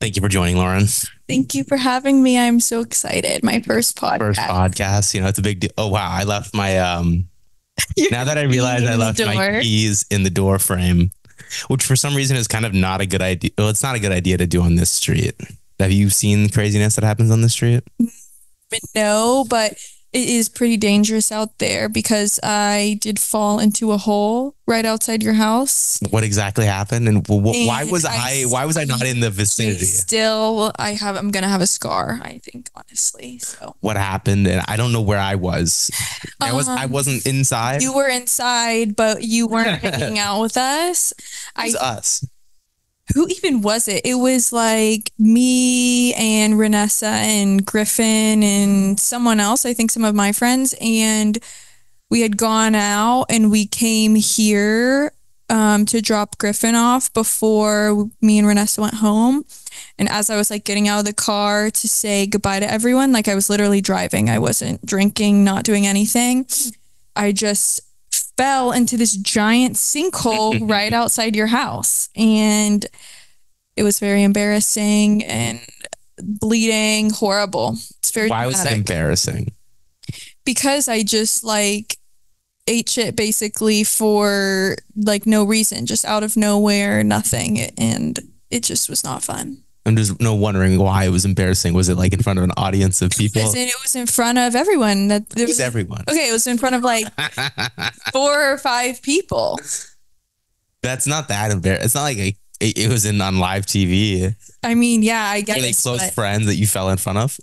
Thank you for joining, Lauren. Thank you for having me. I'm so excited. My first podcast. First podcast. You know, it's a big deal. Oh wow, I left my um. now that I realize I left my keys in the door frame, which for some reason is kind of not a good idea. Well, it's not a good idea to do on this street. Have you seen the craziness that happens on the street? No, but it is pretty dangerous out there because I did fall into a hole right outside your house. What exactly happened, and wh- wh- why was I I? Why was I not in the vicinity? Still, I have. I'm gonna have a scar. I think honestly. So What happened? And I don't know where I was. I was. I Um, wasn't inside. you were inside, but you weren't hanging out with us. it was us. Who even was it? It was like me and Renessa and Griffin and someone else, I think some of my friends. And we had gone out and we came here um, to drop Griffin off before me and Renessa went home. And as I was like getting out of the car to say goodbye to everyone, like I was literally driving, I wasn't drinking, not doing anything. I just fell into this giant sinkhole right outside your house. And it was very embarrassing and bleeding, horrible. It's very Why was it embarrassing? because I just like ate shit basically for like no reason, just out of nowhere, nothing. And it just was not fun. I'm just no wondering why it was embarrassing. Was it like in front of an audience of people? And it was in front of everyone. That there was everyone. okay. It was in front of like four or five people. That's not that embarrassing. It's not like a, it, it was in on live TV. I mean, yeah, I guess. close friends that you fell in front of?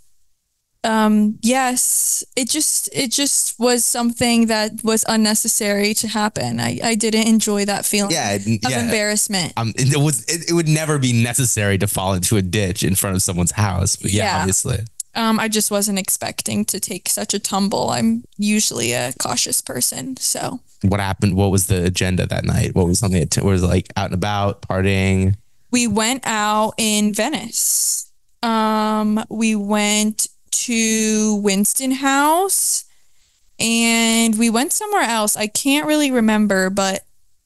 Um yes it just it just was something that was unnecessary to happen i i didn't enjoy that feeling Yeah, it- of yeah. embarrassment Um, it was. It, it would never be necessary to fall into a ditch in front of someone's house. But yeah, Yeah. obviously. um i just wasn't expecting to take such a tumble i'm usually a cautious person so What happened? What was the agenda that night? What was something that was like out and about, partying? we went out in venice um we went to winston house and we went somewhere else i can't really remember but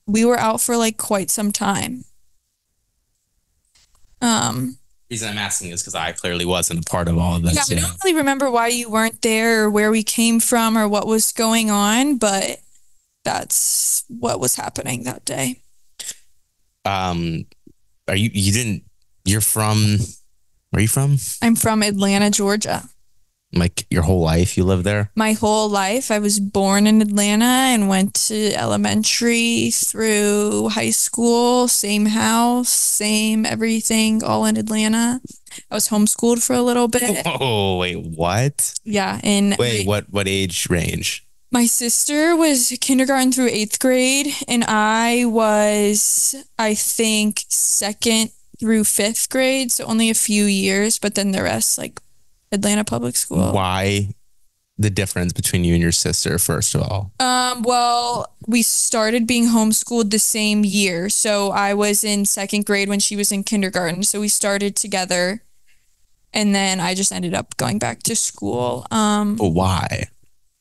we were out for like quite some time um The reason I'm asking is because I clearly wasn't a part of all of this. yeah. I don't really remember why you weren't there or where we came from or what was going on, but that's what was happening that day. Um, are you? You didn't. You're from. Where are you from? I'm from Atlanta, Georgia. Like your whole life, you live there. My whole life, I was born in Atlanta and went to elementary through high school, same house, same everything, all in Atlanta. I was homeschooled for a little bit. Oh wait, what? Yeah. And Wait, what? What age range? My sister was kindergarten through eighth grade, and I was, I think, second through fifth grade. So only a few years, but then the rest, like Atlanta Public School. Why the difference between you and your sister? First of all, Um, well, we started being homeschooled the same year. So I was in second grade when she was in kindergarten. So we started together. And then I just ended up going back to school. Um, but why?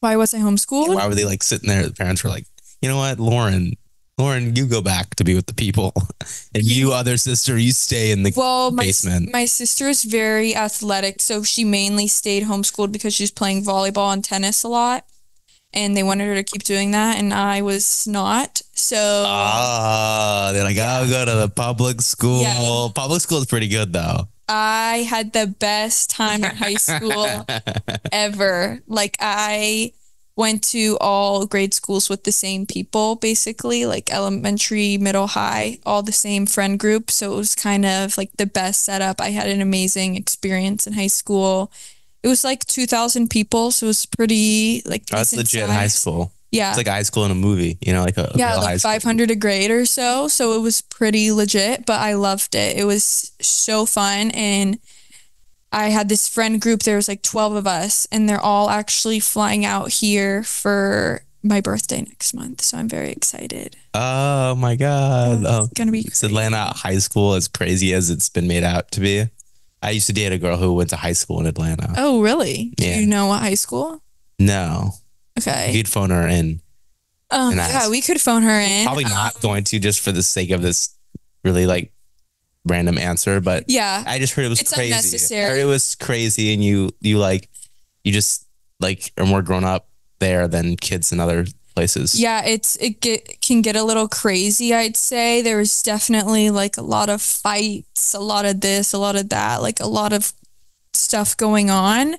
why was I homeschooled? Why were they like sitting there? The parents were like, you know what, Lauren, Lauren, you go back to be with the people, and you, other sister, you stay in the. Well, my, basement. my sister is very athletic, so she mainly stayed homeschooled because she was playing volleyball and tennis a lot, and they wanted her to keep doing that, and I was not. So Ah, they're like, I'll go to the public school. Yeah. Public school is pretty good though. I had the best time in high school ever. Like I went to all grade schools with the same people, basically, like elementary, middle, high, all the same friend group. So it was kind of like the best setup. I had an amazing experience in high school. It was like 2,000 people, so it was pretty like That's decent legit high school. Yeah. It's like high school in a movie, you know, like a yeah, real like school. 500 a grade or so. So it was pretty legit, but I loved it. It was so fun. And I had this friend group, there was like 12 of us, and they're all actually flying out here for my birthday next month. So I'm very excited. Oh my god! Oh, It's going to be is Atlanta high school as crazy as it's been made out to be? I used to date a girl who went to high school in Atlanta. Oh, really? Do Yeah. you know what high school? No, Okay. you'd phone her in. Um, and yeah, we could phone her in. Probably not going to just for the sake of this really like random answer, but Yeah. I just heard it was It's crazy. unnecessary. It was crazy, and you you like you just like are more grown up there than kids in other places. Yeah, it's it get can get a little crazy, I'd say. There was definitely like a lot of fights, a lot of this, a lot of that, like a lot of stuff going on.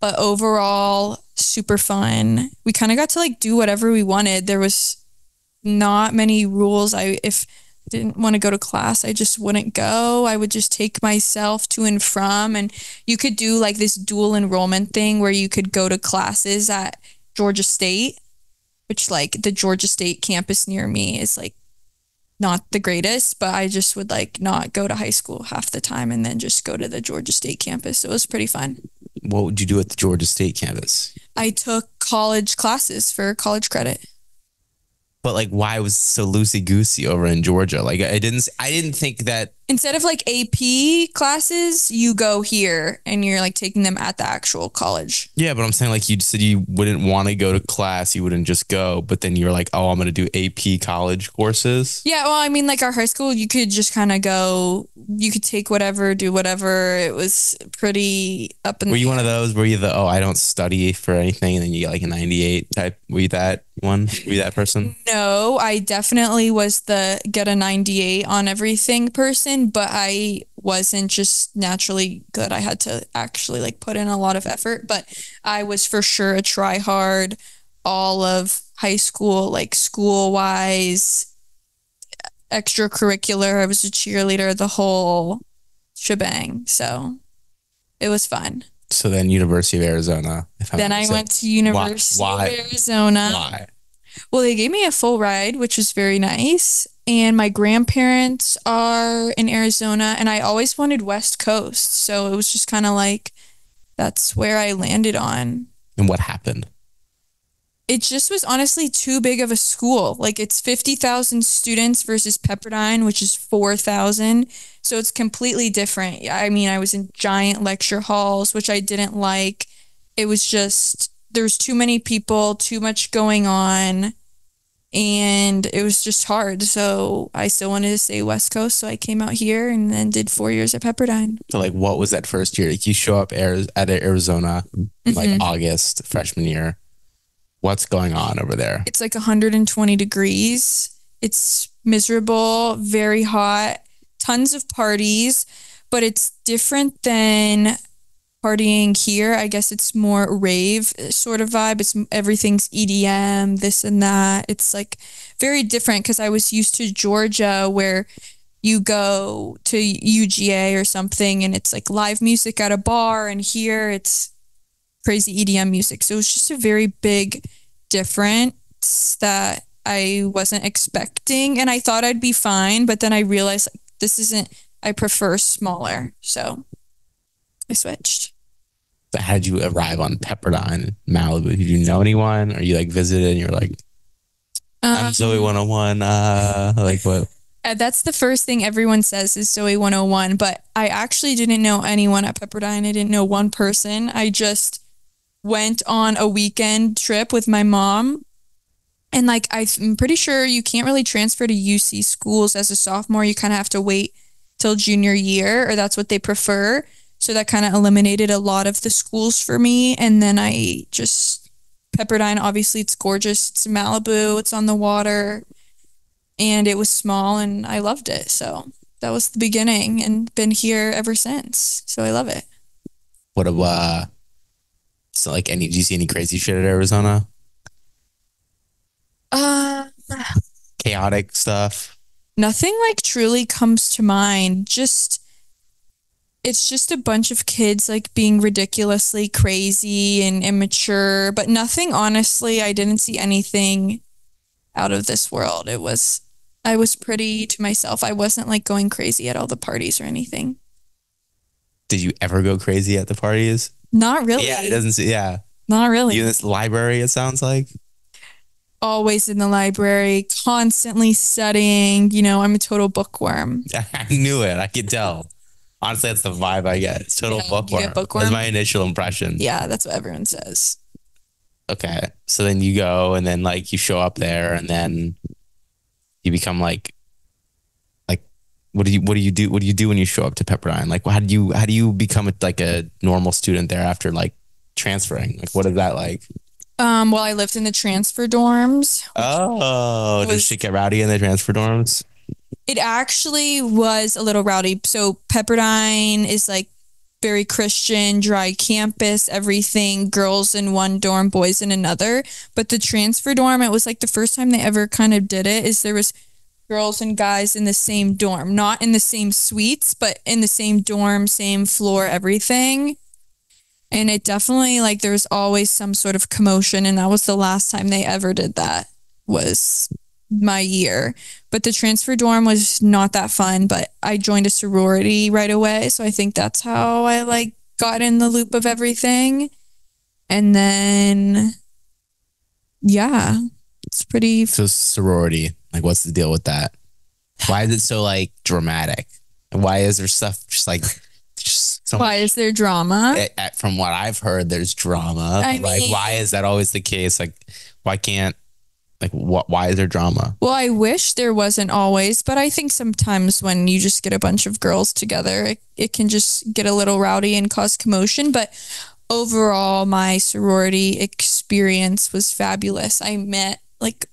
But overall, super fun. We kind of got to like do whatever we wanted. There was not many rules. I if didn't want to go to class, I just wouldn't go. I would just take myself to and from and you could do like this dual enrollment thing where you could go to classes at Georgia State which like the Georgia State campus near me is like not the greatest, but I just would like not go to high school half the time and then just go to the Georgia State campus. So it was pretty fun. What would you do at the Georgia State campus? I took college classes for college credit. But like, why was so loosey goosey over in Georgia? Like, I didn't I didn't think that. Instead of like AP classes, you go here and you're like taking them at the actual college. Yeah, but I'm saying like you said you wouldn't want to go to class, you wouldn't just go, but then you're like, oh, I'm gonna do AP college courses. Yeah, well, I mean, like our high school, you could just kind of go, you could take whatever, do whatever. It was pretty up in Were the you one of those? Were you the oh, I don't study for anything, and then you get like a 98 type? Were you that one? Were you that person? No, I definitely was the get a 98 on everything person, but I wasn't just naturally good. I had to actually like put in a lot of effort, but I was for sure a try hard all of high school, like school wise, extracurricular. I was a cheerleader, the whole shebang. So it was fun. So then, University of Arizona. If I'm then I went to University Why? of Arizona. Why? Well, they gave me a full ride, which was very nice. And my grandparents are in Arizona, and I always wanted West Coast. So it was just kind of like that's where I landed on. And what happened? It just was honestly too big of a school. Like it's 50,000 students versus Pepperdine, which is 4,000. So it's completely different. I mean, I was in giant lecture halls, which I didn't like. It was just, there's too many people, too much going on. And it was just hard. So I still wanted to stay West Coast. So I came out here and then did four years at Pepperdine. So like, what was that first year? Like, you show up at Arizona like Mhm. August freshman year. What's going on over there? It's like 120 degrees. It's miserable, very hot, tons of parties, but it's different than partying here. I guess it's more rave uh, sort of vibe. It's everything's EDM, this and that. It's like very different because I was used to Georgia where you go to UGA or something and it's like live music at a bar and here it's crazy EDM music. So it's just a very big difference that I wasn't expecting and I thought I'd be fine, but then I realized like this isn't I prefer smaller. So I switched. How did you arrive on Pepperdine, Malibu? Did you know anyone? Or you like visited and you're like, I'm Um, Zoey 101. Uh, like what? Uh, that's the first thing everyone says is Zoey 101, but I actually didn't know anyone at Pepperdine. I didn't know one person. I just went on a weekend trip with my mom. And like I'm pretty sure you can't really transfer to UC schools as a sophomore. You kind of have to wait till junior year or that's what they prefer. So that kind of eliminated a lot of the schools for me and then I just Pepperdine obviously it's gorgeous. It's Malibu, it's on the water and it was small and I loved it. So that was the beginning and been here ever since. So I love it. What of uh? So like, any? Do you see any crazy shit at Arizona? Uh, Chaotic stuff. nothing like truly comes to mind. Just it's just a bunch of kids like being ridiculously crazy and immature, but nothing honestly, I didn't see anything out of this world. It was I was pretty to myself. I wasn't like going crazy at all the parties or anything. Did you ever go crazy at the parties? Not really. Yeah, it doesn't. See, yeah, Not really. you in this library. It sounds like. always in the library, constantly studying. You know, I'm a total bookworm. I knew it. I could tell. Honestly, that's the vibe I get. It's total Yeah, bookworm. bookworm? That's my initial impression. Yeah, that's what everyone says. Okay. So then you go and then like you show up there and then you become like like what do you what do you do what do you do when you show up to Pepperdine? Like how do you how do you become a, like a normal student there after like transferring? Like what is that like? Um, well, I lived in the transfer dorms. Oh, does Was- shit get rowdy in the transfer dorms? It actually was a little rowdy. So Pepperdine is like very Christian, dry campus, everything, girls in one dorm, boys in another. But the transfer dorm, it was like the first time they ever kind of did it is there was girls and guys in the same dorm, not in the same suites, but in the same dorm, same floor, everything. And it definitely like there was always some sort of commotion and that was the last time they ever did that was my year. But the transfer dorm was not that fun, but I joined a sorority right away, so I think that's how I like got in the loop of everything. And then yeah, it's pretty So sorority, like what's the deal with that? Why is it so like dramatic? And why is there stuff just like just so why is there drama? From what I've heard, there's drama. I like, mean- why is that always the case? Like, why can't, like, what? Why is there drama? Well, I wish there wasn't always, but I think sometimes when you just get a bunch of girls together, it, it can just get a little rowdy and cause commotion. But overall, my sorority experience was fabulous. I met like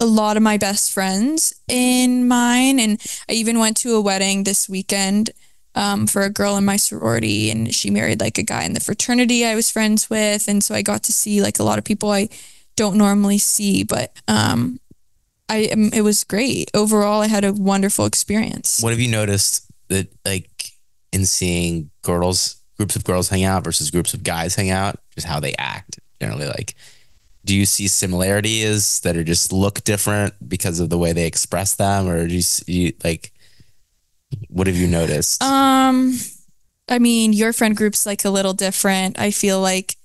a lot of my best friends in mine, and I even went to a wedding this weekend um, for a girl in my sorority, and she married like a guy in the fraternity I was friends with, and so I got to see like a lot of people I don't normally see, but um, I it was great overall. I had a wonderful experience. What have you noticed that, like, in seeing girls, groups of girls hang out versus groups of guys hang out, just how they act generally? Like, do you see similarities that are just look different because of the way they express them, or do you see like, what have you noticed? Um, I mean, your friend group's like a little different. I feel like,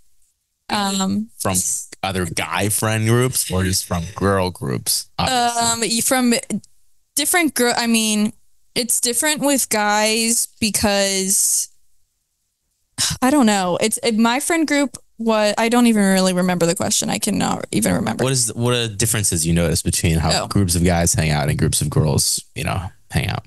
um, from other guy friend groups or just from girl groups? obviously? um, from different girl. I mean, it's different with guys because I don't know. It's it, my friend group. What I don't even really remember the question. I cannot even remember. What is what are the differences you notice between how Oh. groups of guys hang out and groups of girls, you know, hang out?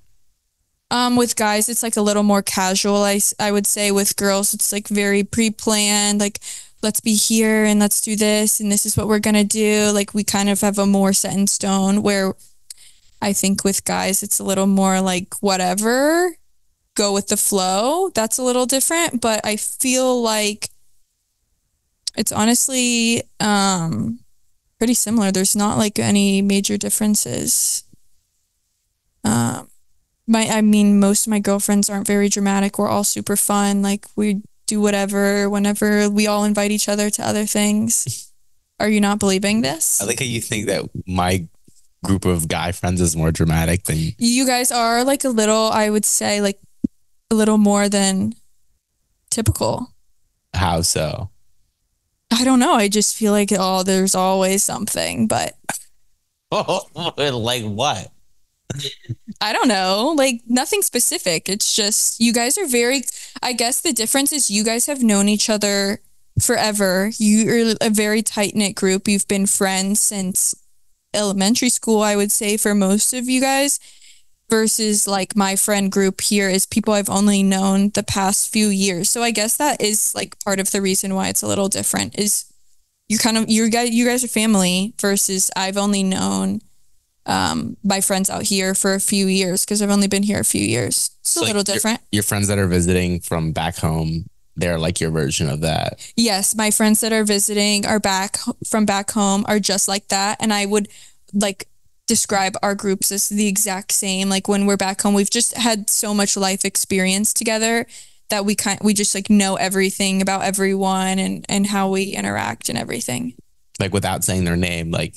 Um, with guys, it's like a little more casual. I I would say with girls, it's like very pre planned. Like, let's be here and let's do this and this is what we're gonna do. Like, we kind of have a more set in stone. Where I think with guys, it's a little more like whatever, go with the flow. That's a little different, but I feel like it's honestly um pretty similar. There's not like any major differences. Um, my I mean most of my girlfriends aren't very dramatic. We're all super fun. Like we do whatever whenever we all invite each other to other things. Are you not believing this? I like how you think that my group of guy friends is more dramatic than You guys are like a little I would say like a little more than typical. how so? I don't know. I just feel like oh there's always something, but like what? I don't know, like nothing specific. It's just you guys are very. I guess the difference is you guys have known each other forever. You're a very tight knit group. You've been friends since elementary school, I would say, for most of you guys. Versus like my friend group here is people I've only known the past few years. So I guess that is like part of the reason why it's a little different. Is you kind of you guys you guys are family versus I've only known um, my friends out here for a few years because I've only been here a few years. It's a like, little your- different. Your friends that are visiting from back home, they're like your version of that. Yes, my friends that are visiting are back from back home are just like that, and I would like describe our groups as the exact same. Like when we're back home, we've just had so much life experience together that we kind we just like know everything about everyone and and how we interact and everything. Like without saying their name, like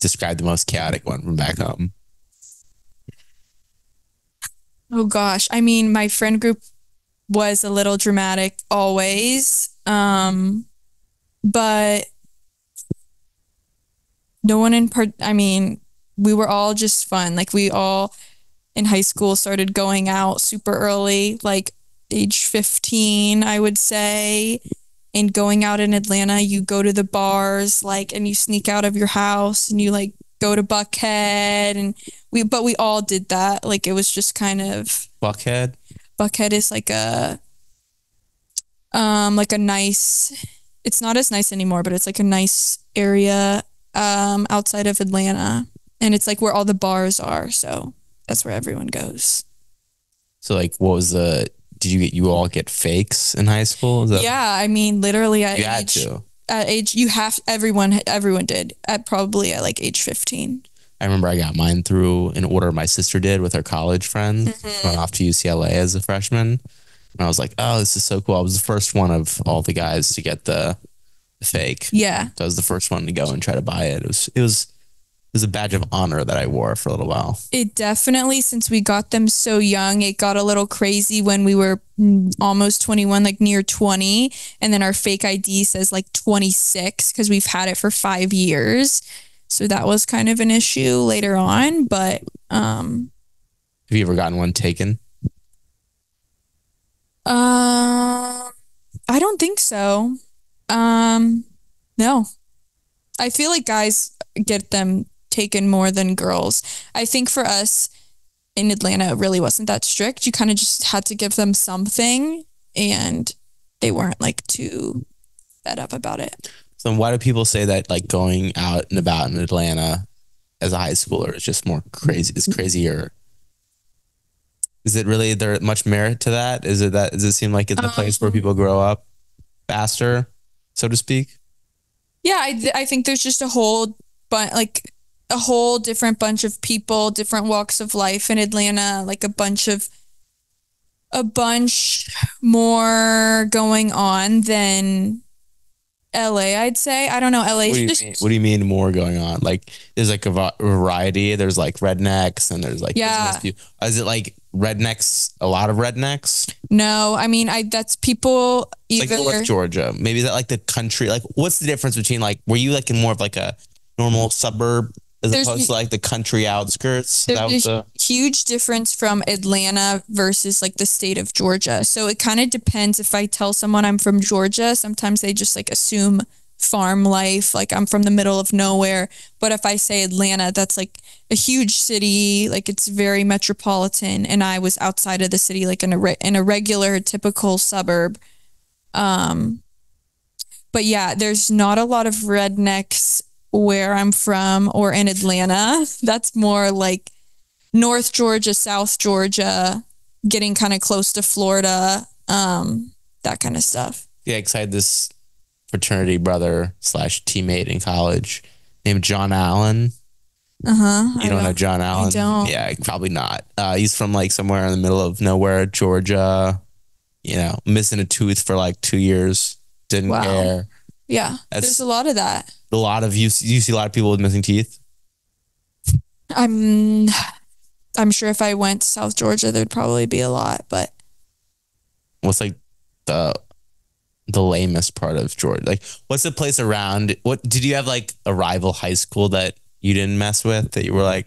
describe the most chaotic one from back home. Oh gosh. I mean, my friend group was a little dramatic always. Um but no one in part I mean, we were all just fun. Like we all in high school started going out super early, like age 15, I would say. And going out in Atlanta, you go to the bars like and you sneak out of your house and you like go to Buckhead and we but we all did that. Like it was just kind of Buckhead. Buckhead is like a um like a nice it's not as nice anymore, but it's like a nice area um outside of Atlanta. And it's like where all the bars are, so that's where everyone goes. So like, what was the? Did you get you all get fakes in high school? That, Yeah, I mean literally at you had age to. at age you have everyone everyone did at probably at like age 15. I remember I got mine through an order my sister did with her college friend. Mm-hmm. Went off to UCLA as a freshman, and I was like, "Oh, this is so cool!" I was the first one of all the guys to get the, fake. Yeah. So I was the first one to go and try to buy it. It was it was was a badge of honor that I wore for a little while. It definitely, since we got them so young, it got a little crazy when we were almost 21, like near 20. And then our fake ID says like 26 because we've had it for five years. So that was kind of an issue later on. But um, Have you ever gotten one taken? um, I don't think so. Um, no. I feel like guys get them taken more than girls. I think for us in Atlanta, it really wasn't that strict. You kind of just had to give them something, and they weren't like too fed up about it. So why do people say that like going out and about in Atlanta as a high schooler is just more crazy? Is crazier? Is it really there much merit to that? Is it that does it seem like it's a place where Um, people grow up faster, so to speak? Yeah, I, th- I think there's just a whole but like a whole different bunch of people, different walks of life in Atlanta, like a bunch of a bunch more going on than LA, I'd say. I don't know, LA What do you just mean? What do you mean more going on? Like there's like a variety. There's like rednecks and there's like Yeah. people. Is it like rednecks? A lot of rednecks. no, I mean I that's people It's either like North Georgia. Maybe that like the country. Like what's the difference between like were you like in more of like a normal suburb as There's- opposed to like the country outskirts? There's That was a huge difference from Atlanta versus like the state of Georgia. So it kind of depends if I tell someone I'm from Georgia, sometimes they just like assume farm life, like I'm from the middle of nowhere. But if I say Atlanta, that's like a huge city, like it's very metropolitan and I was outside of the city like in a re- in a regular typical suburb. Um but yeah, there's not a lot of rednecks where I'm from or in Atlanta. That's more like North Georgia, South Georgia, getting kind of close to Florida, um, that kind of stuff. yeah. 'cause I had this fraternity brother slash teammate in college named John Allen. Uh huh. You don't know John Allen? don't. Yeah, probably not. Uh, he's from like somewhere in the middle of nowhere, Georgia. You know, missing a tooth for like two years. Didn't Wow. care. Yeah, That's- there's a lot of that. A lot of you. You see a lot of people with missing teeth. I'm, I'm sure if I went to South Georgia, there'd probably be a lot. But What's like the the lamest part of Georgia? Like, what's the place around? What did you have like a rival high school that you didn't mess with? That you were like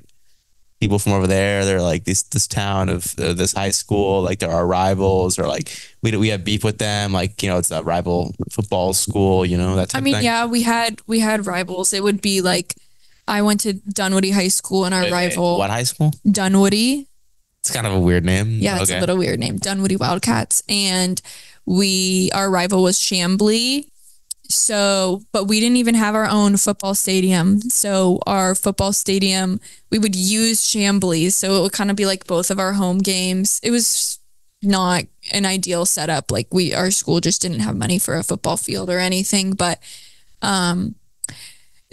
people from over there. They're like this this town of uh, this high school. Like there are our rivals, or like we we have beef with them. Like you know, it's a rival football school. You know that type I mean, yeah, we had we had rivals. It would be like I went to Dunwoody High School, and our Wait, wait, rival What high school? Dunwoody. It's kind of a weird name. Yeah, it's a little weird name, Dunwoody Wildcats, and we our rival was Chamblee. So, but we didn't even have our own football stadium. So our football stadium, we would use Chamblee's. So it would kind of be like both of our home games. It was not an ideal setup. Like we, our school just didn't have money for a football field or anything. But um,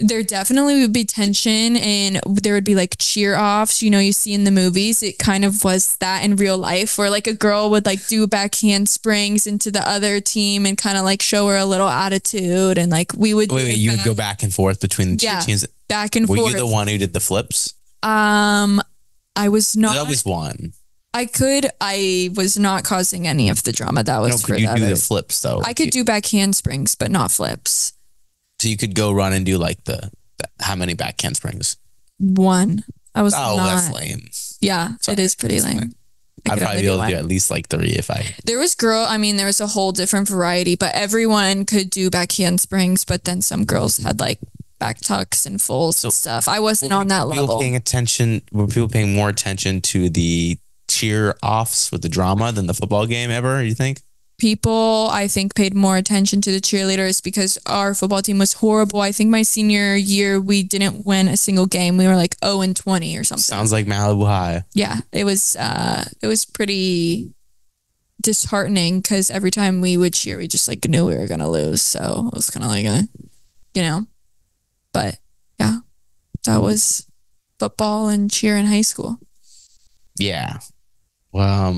there definitely would be tension and there would be like cheer offs, you know, you see in the movies. It kind of was that in real life where like a girl would like do back handsprings into the other team and kind of like show her a little attitude. And like we would Wait, wait. You would go back and forth between the two Yeah. teams. back and Were forth. Were you the one who did the flips? um, I was not. always one. I could. I was not causing any of the drama. That was No, for you do the flips though? I could do back handsprings, but not flips. So you could go run and do like the, the how many back handsprings? One. I was Oh, not. that's lame. Yeah, Sorry, it is pretty lame. I I'd probably be able to do at least like three if I. There was girl. I mean, there was a whole different variety, but everyone could do back handsprings. But then some girls had like back tucks and fulls So- and stuff. I wasn't on that level. paying attention? Were people paying more attention to the cheer offs with the drama than the football game ever? You think? People, I think, paid more attention to the cheerleaders because our football team was horrible. I think my senior year, we didn't win a single game. We were like 0 and 20 or something. Sounds like Malibu High. yeah, it was, uh, it was pretty disheartening because every time we would cheer, we just like knew we were going to lose. So it was kind of like a, you know, but yeah, that was football and cheer in high school. Yeah. Well, um,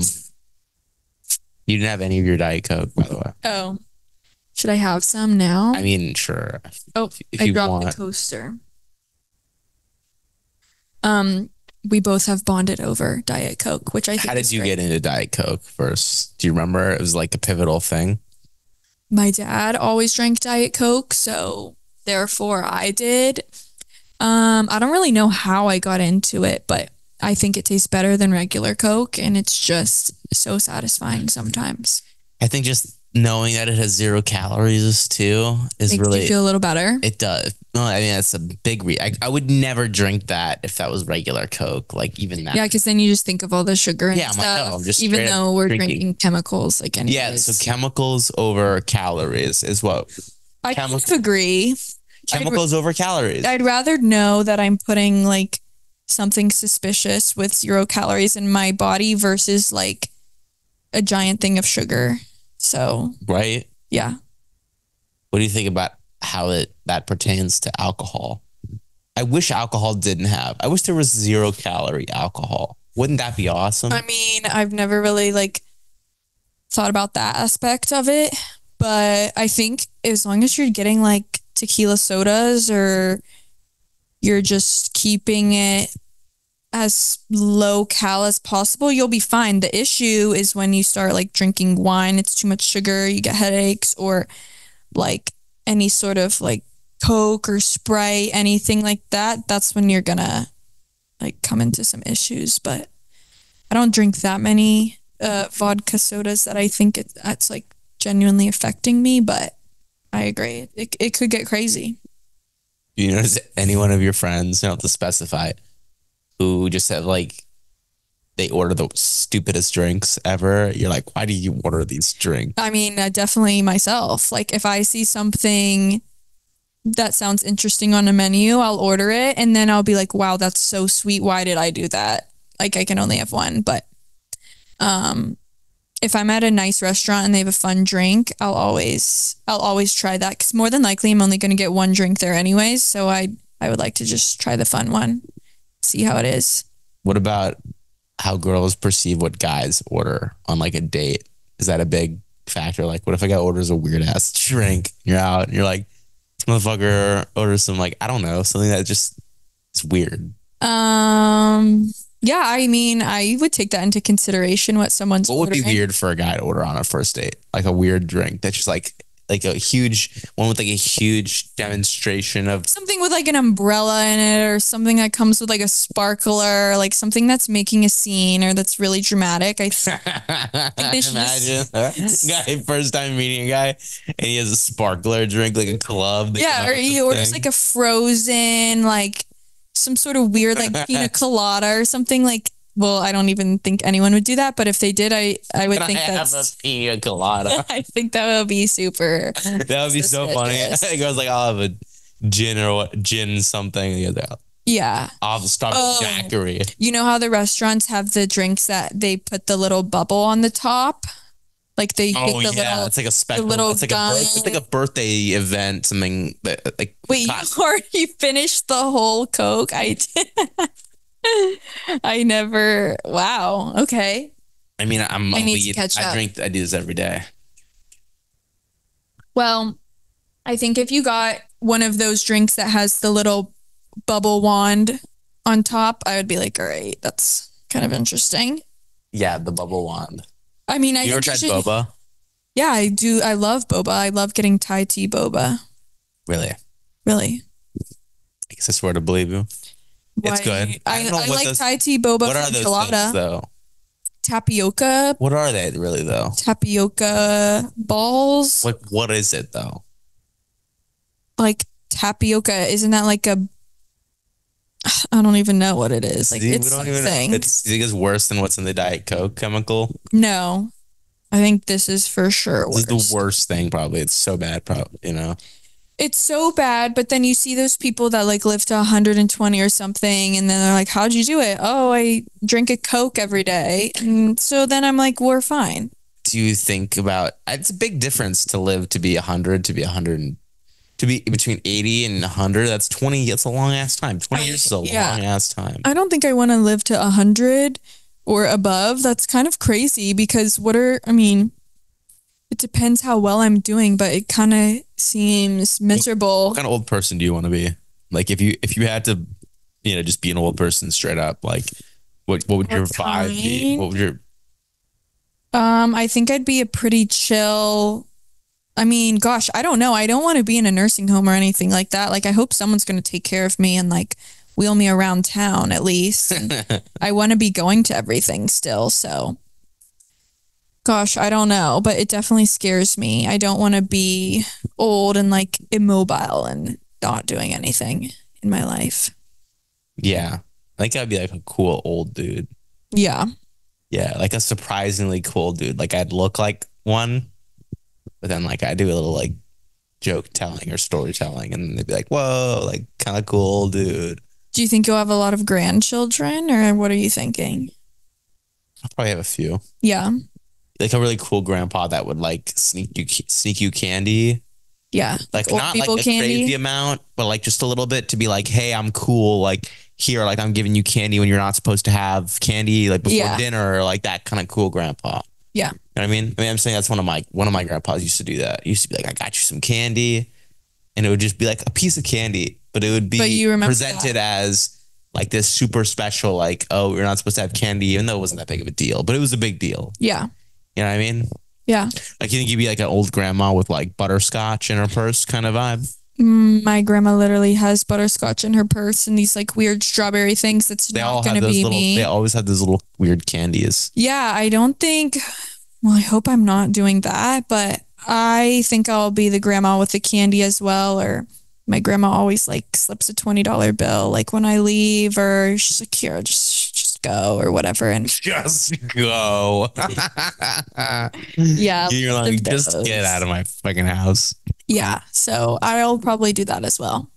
you didn't have any of your Diet Coke, by the way. Oh, should I have some now? I mean, sure. Oh, if I you dropped want. the coaster. Um, we both have bonded over Diet Coke, which I think. How did you great. get into Diet Coke first? Do you remember? It was like a pivotal thing. My dad always drank Diet Coke, so therefore I did. Um, I don't really know how I got into it, but I think it tastes better than regular Coke, and it's just so satisfying sometimes. I think just knowing that it has zero calories too is Makes really you feel a little better. It does. No, I mean that's a big. Re- I, I would never drink that if that was regular Coke. Like even that. Yeah, because then you just think of all the sugar and Yeah, I'm like, stuff. oh, even though we're drinking. drinking chemicals, like anyways. Yeah. So chemicals over calories is what. I chemi- agree. Chemicals over calories. I'd rather know that I'm putting like something suspicious with zero calories in my body versus like a giant thing of sugar. So right. yeah. What do you think about how it that pertains to alcohol? I wish alcohol didn't have. I wish there was zero calorie alcohol. Wouldn't that be awesome? I mean, I've never really like thought about that aspect of it, but I think as long as you're getting like tequila sodas or you're just keeping it as low cal as possible, you'll be fine. The issue is when you start like drinking wine, it's too much sugar, you get headaches or like any sort of like Coke or Sprite, anything like that. That's when you're gonna like come into some issues. But I don't drink that many uh, vodka sodas that I think it, that's like genuinely affecting me. But I agree, it, it could get crazy. You notice any one of your friends, you don't have to specify, who just have like they order the stupidest drinks ever. You're like, why do you order these drinks? I mean, uh, definitely myself. Like if I see something that sounds interesting on a menu, I'll order it and then I'll be like, "Wow, that's so sweet. Why did I do that?" Like I can only have one, but um if I'm at a nice restaurant and they have a fun drink, I'll always I'll always try that cuz more than likely I'm only going to get one drink there anyways, so I I would like to just try the fun one. See how it is. What about how girls perceive what guys order on like a date? Is that a big factor? Like, what if a guy orders a weird ass drink? You're out and you're like, motherfucker orders some like I don't know something that just is weird. Um yeah, I mean, I would take that into consideration what someone's What would be weird for a guy to order on a first date? Like a weird drink that's just like like a huge one with like a huge demonstration of something with like an umbrella in it or something that comes with like a sparkler like something that's making a scene or that's really dramatic i they should Imagine just- guy first time meeting a guy and he has a sparkler drink like a club. Yeah or he orders thing. like a frozen like some sort of weird like pina colada or something like well i don't even think anyone would do that but if they did i i would Can think I have that's a pina colada. i think that would be super that would be so funny. He goes like, I'll have a gin or what gin something. He yeah I'll start Oh. daiquiri. you know how the restaurants have the drinks that they put the little bubble on the top like they Oh the yeah, little it's like a special. little it's like a birth, it's like a birthday event. Something that like Wait, you already finished the whole Coke? I did. I never. Wow. Okay. I mean, I'm I need to catch I drink. I do this every day. Well, I think if you got one of those drinks that has the little bubble wand on top, I would be like, all right, that's kind of interesting. Yeah, the bubble wand. I mean, I you ever tried should- boba? Yeah, I do. I love boba. I love getting Thai tea boba. Really? Really. I guess I swear to believe you. It's good. I I, I like those- Thai tea boba What are those things though? Tapioca, What are they really though? tapioca balls. Like what is it though? like tapioca. Isn't that like a? I don't even know what it is. Like See, it's something. It's, you think it's worse than what's in the Diet Coke chemical? no, I think this is for sure. This is the worst thing, probably. It's so bad, probably. You know, it's so bad but then you see those people that like live to 120 or something and then they're like how'd you do it oh i drink a coke every day and so then i'm like we're fine do you think about? It's a big difference to live to be hundred to be hundred and to be between eighty and hundred. That's twenty. That's a long ass time. Twenty years is a Yeah. long ass time. i don't think i want to live to 100 or above that's kind of crazy because what are i mean it depends how well i'm doing but it kind of seems miserable What kind of old person do you want to be? Like if you if you had to, you know, just be an old person straight up. Like what what would your What vibe be? What would your Um, I think I'd be a pretty chill. I mean, gosh, I don't know. I don't want to be in a nursing home or anything like that. Like, I hope someone's going to take care of me and like wheel me around town at least. I want to be going to everything still. So, gosh, I don't know, but it definitely scares me. I don't want to be old and like immobile and not doing anything in my life. yeah? I think I'd be like a cool old dude. Yeah. Yeah, like a surprisingly cool dude. Like I'd look like one, but then like I do a little like joke telling or storytelling, and they'd be like, "Whoa, like kind of cool dude." Do you think you'll have a lot of grandchildren or what are you thinking? I'll probably have a few. Yeah. Like a really cool grandpa that would like sneak you sneak you candy, Yeah. like old not like a candy? crazy amount, but like just a little bit to be like, "Hey, I'm cool." Like here, like I'm giving you candy when you're not supposed to have candy, like before Yeah. dinner, or like that kind of cool grandpa. Yeah. You know what I mean? I mean, I'm saying that's one of my one of my grandpas used to do that. He used to be like, "I got you some candy," and it would just be like a piece of candy, but it would be But you remember presented as like this super special, like, "Oh, you're not supposed to have candy," even though it wasn't that big of a deal, but it was a big deal. Yeah. You know what I mean? Yeah. Like, you think you'd be like an old grandma with like butterscotch in her purse, kind of vibe? Mm, My grandma literally has butterscotch in her purse and these like weird strawberry things. That's They not have going to be little. me. They always have those little weird candies. Yeah, I don't think. Well, I hope I'm not doing that, but I think I'll be the grandma with the candy as well. Or my grandma always like slips a twenty dollar bill, like when I leave, or she's like, "Here, just just go," or whatever. And Just go. yeah, You're like, just those. get out of my fucking house. yeah. So I'll probably do that as well.